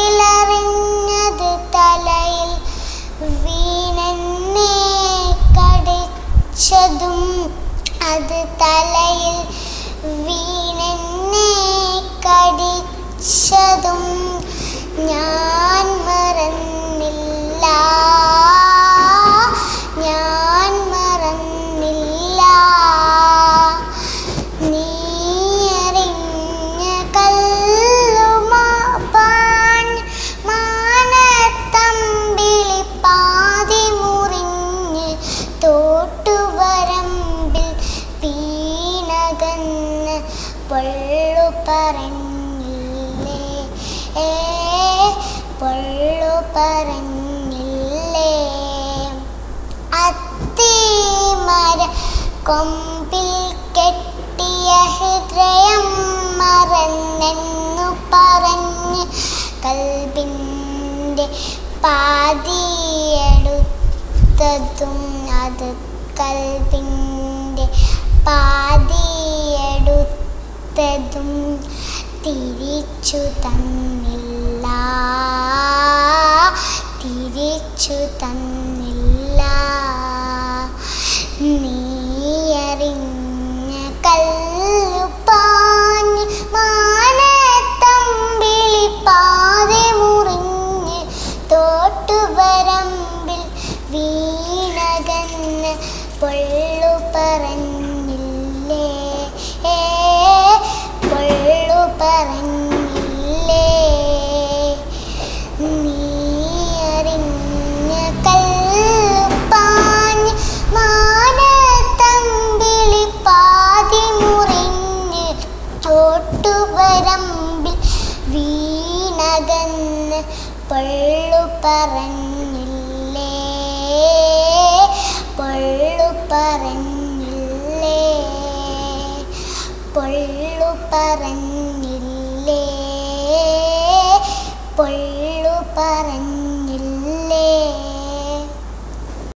വിളറിഞ്ഞത് തലയിൽ വീണെന്നേ കടിച്ചതും അത് തലയിൽ വീണന്നെ കടി പൊള്ളു പറഞ്ഞില്ലേ ഏ പൊള്ളു പറഞ്ഞില്ലേ അത്തിമര കൊമ്പിൽ കെട്ടിയ ഹൃദയം മറന്നെന്നു പറഞ്ഞ് കൽബിന്റെ പാതിയെടുത്തതും അത് കൽബിന്റെ തിരിച്ചു തന്നില്ല. തിരിച്ചു തന്നില്ല പള്ളു പറഞ്ഞില്ലേ പള്ളു പറഞ്ഞ